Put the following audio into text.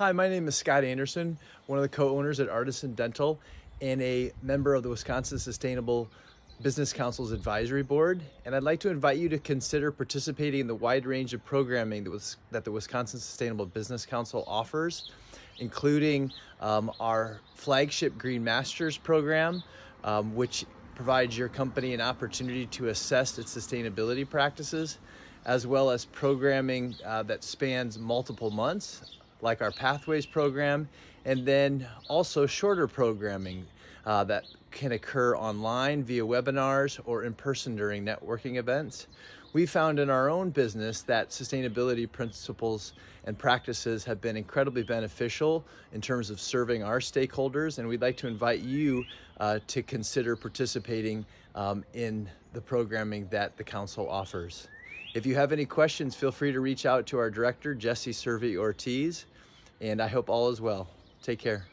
Hi, my name is Scott Andersen, one of the co-owners at Artisan Dental and a member of the Wisconsin Sustainable Business Council's advisory board. And I'd like to invite you to consider participating in the wide range of programming that, was, that the Wisconsin Sustainable Business Council offers, including um, our flagship Green Masters program, um, which provides your company an opportunity to assess its sustainability practices, as well as programming uh, that spans multiple months like our Pathways program, and then also shorter programming uh, that can occur online via webinars or in person during networking events. We found in our own business that sustainability principles and practices have been incredibly beneficial in terms of serving our stakeholders, and we'd like to invite you uh, to consider participating um, in the programming that the Council offers. If you have any questions, feel free to reach out to our director, Jesse Servi Ortiz, and I hope all is well. Take care.